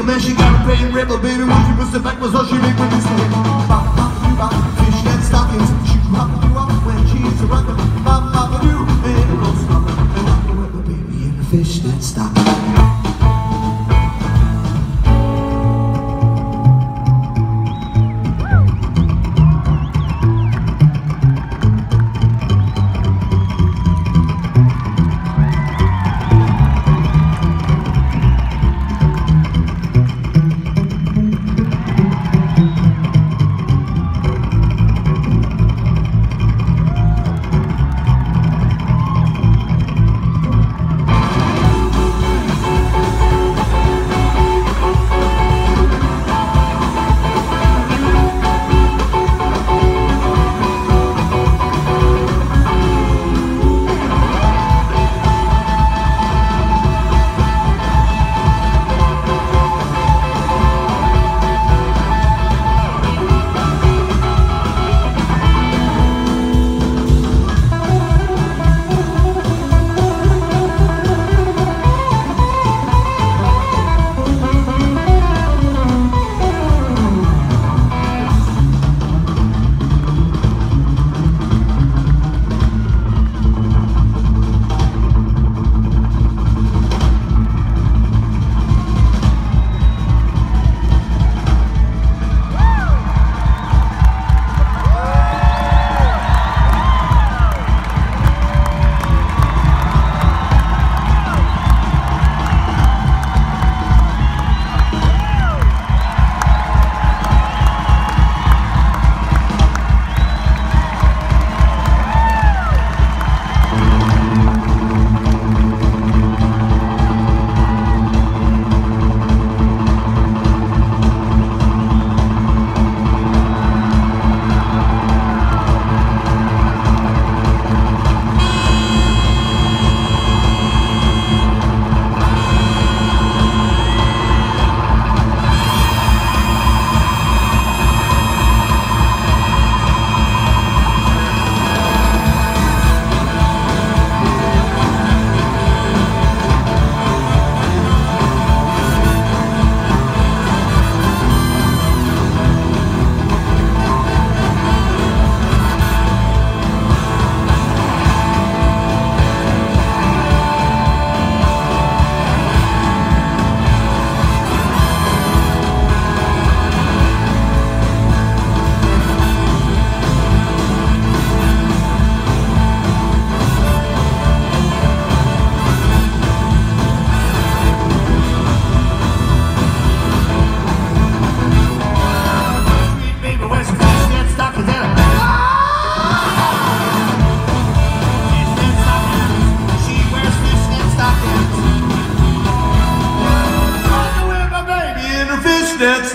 a man, she got a pain rebel, baby. When she puts it back, was all she make when you say, Bop, bop, you bop, fishnet stockings. She rock you up when she's a rocker. Bop, bop, do, and a roll stopper. And rock rebel, baby, in a fishnet stocking.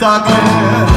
Run